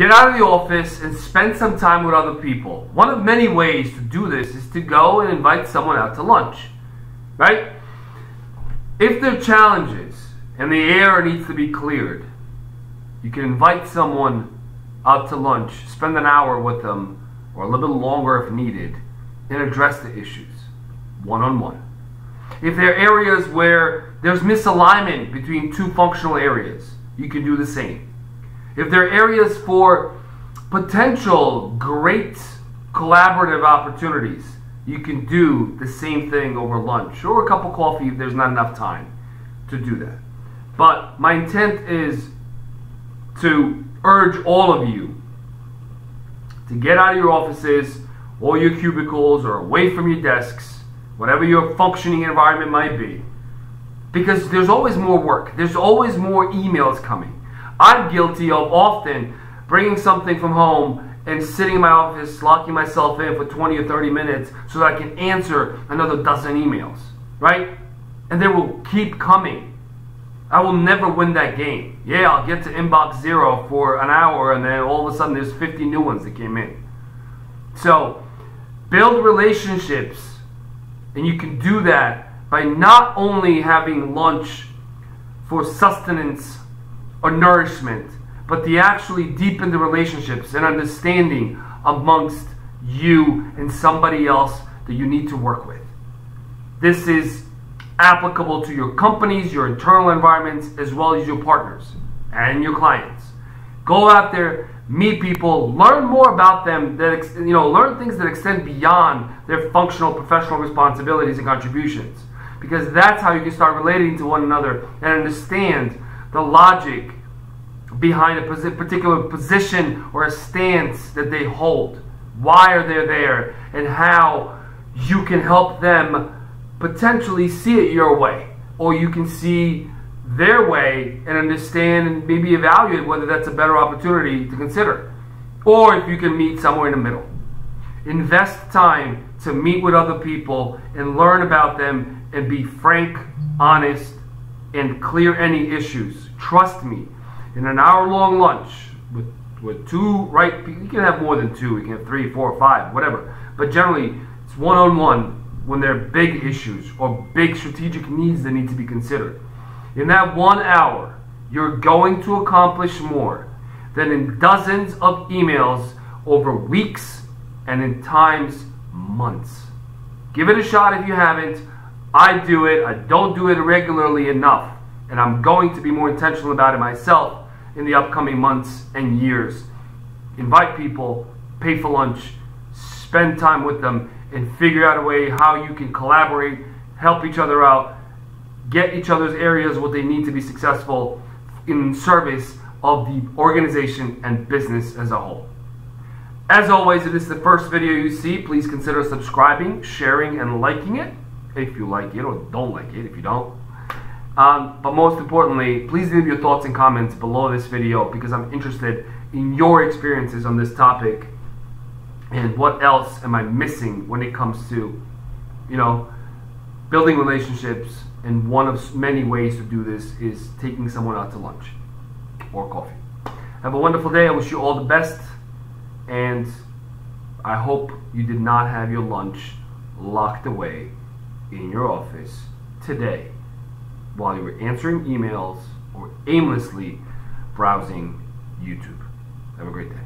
Get out of the office and spend some time with other people. One of many ways to do this is to go and invite someone out to lunch, right? If there are challenges and the air needs to be cleared, you can invite someone out to lunch, spend an hour with them, or a little bit longer if needed, and address the issues one on one. If there are areas where there's misalignment between two functional areas, you can do the same. If there are areas for potential great collaborative opportunities, you can do the same thing over lunch or a cup of coffee if there's not enough time to do that. But my intent is to urge all of you to get out of your offices or your cubicles or away from your desks, whatever your functioning environment might be, because there's always more work. There's always more emails coming. I'm guilty of often bringing something from home and sitting in my office, locking myself in for 20 or 30 minutes so that I can answer another dozen emails, right? And they will keep coming. I will never win that game. Yeah, I'll get to inbox zero for an hour and then all of a sudden there's 50 new ones that came in. So, build relationships and you can do that by not only having lunch for sustenance or nourishment, but to actually deepen the relationships and understanding amongst you and somebody else that you need to work with. This is applicable to your companies, your internal environments, as well as your partners and your clients. Go out there, meet people, learn more about them that you know, learn things that extend beyond their functional professional responsibilities and contributions. Because that's how you can start relating to one another and understand the logic behind a particular position or a stance that they hold. Why are they there and how you can help them potentially see it your way, or you can see their way and understand and maybe evaluate whether that's a better opportunity to consider. Or if you can meet somewhere in the middle. Invest time to meet with other people and learn about them and be frank, honest, and clear any issues. Trust me, in an hour long lunch with, with two right you can have more than two, you can have three, four, five, whatever. But generally, it's one on one when there are big issues or big strategic needs that need to be considered. In that one hour, you're going to accomplish more than in dozens of emails over weeks and in times months. Give it a shot if you haven't. I do it. I don't do it regularly enough. And I'm going to be more intentional about it myself in the upcoming months and years. Invite people, pay for lunch, spend time with them, and figure out a way how you can collaborate, help each other out, get each other's areas what they need to be successful in service of the organization and business as a whole. As always, if this is the first video you see, please consider subscribing, sharing, and liking it if you like it or don't like it if you don't. Um, but most importantly, please leave your thoughts and comments below this video because I'm interested in your experiences on this topic and what else am I missing when it comes to, you know, building relationships. And one of many ways to do this is taking someone out to lunch or coffee. Have a wonderful day. I wish you all the best. And I hope you did not have your lunch locked away in your office today while you were answering emails or aimlessly browsing YouTube. Have a great day.